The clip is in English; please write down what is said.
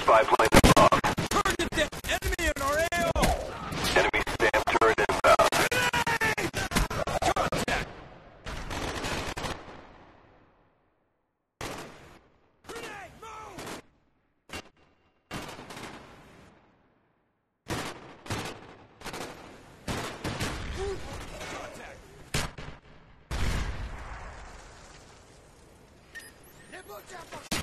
spy plane above. Target the enemy in our AO! Enemy SAM turret inbound. Contact! Grenade, move! Contact! Nipples,